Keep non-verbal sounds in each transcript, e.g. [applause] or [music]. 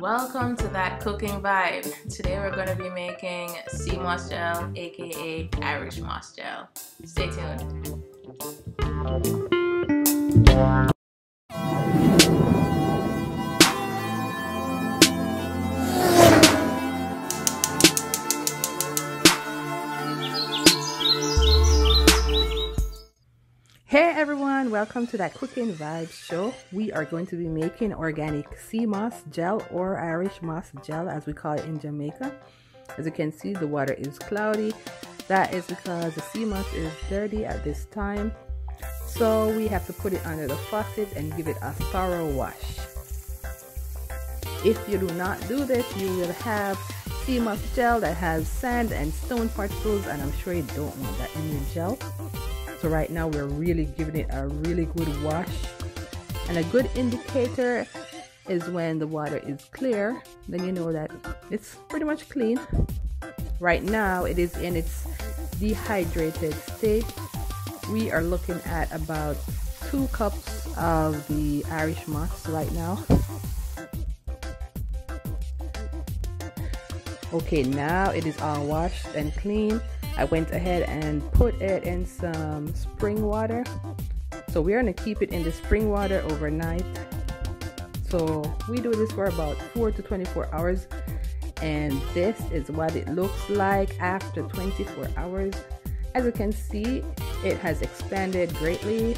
Welcome to That Cooking Vibe. Today we're going to be making sea moss gel, aka Irish moss gel. Stay tuned. Hey everyone, welcome to that Cooking Vibes show. We are going to be making organic sea moss gel or Irish moss gel as we call it in Jamaica. As you can see, the water is cloudy. That is because the sea moss is dirty at this time. So we have to put it under the faucet and give it a thorough wash. If you do not do this, you will have sea moss gel that has sand and stone particles and I'm sure you don't want that in your gel. So right now we're really giving it a really good wash. And a good indicator is when the water is clear, then you know that it's pretty much clean. Right now it is in its dehydrated state. We are looking at about two cups of the Irish moss right now. Okay, now it is all washed and clean. I went ahead and put it in some spring water. So we're gonna keep it in the spring water overnight. So we do this for about four to 24 hours. And this is what it looks like after 24 hours. As you can see, it has expanded greatly.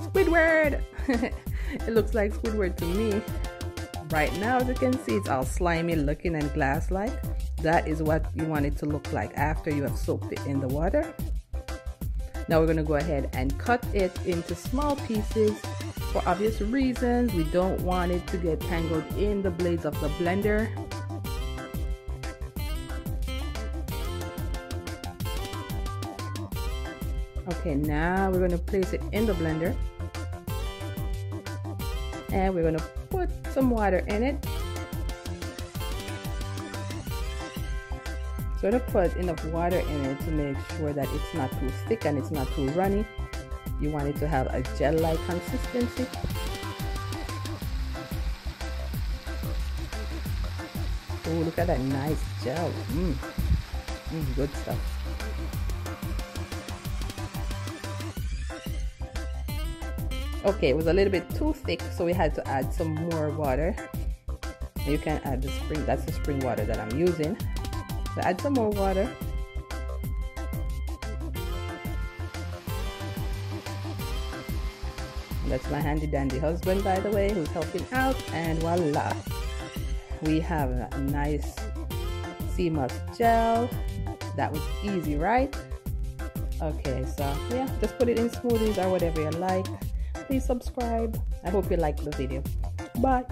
Squidward! [laughs] it looks like Squidward to me. Right now, as you can see, it's all slimy looking and glass-like. That is what you want it to look like after you have soaked it in the water. Now we're going to go ahead and cut it into small pieces for obvious reasons. We don't want it to get tangled in the blades of the blender. Okay, now we're going to place it in the blender. And we're going to put some water in it. So to put enough water in it to make sure that it's not too thick and it's not too runny. You want it to have a gel-like consistency. Oh, look at that nice gel. Mmm, mm, good stuff. Okay, it was a little bit too thick, so we had to add some more water. You can add the spring, that's the spring water that I'm using. So add some more water. That's my handy dandy husband, by the way, who's helping out. And voila, we have a nice sea moss gel. That was easy, right? Okay, so yeah, just put it in smoothies or whatever you like please subscribe. I hope you like the video. Bye